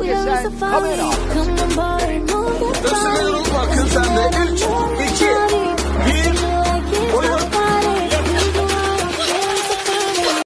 Station coming up.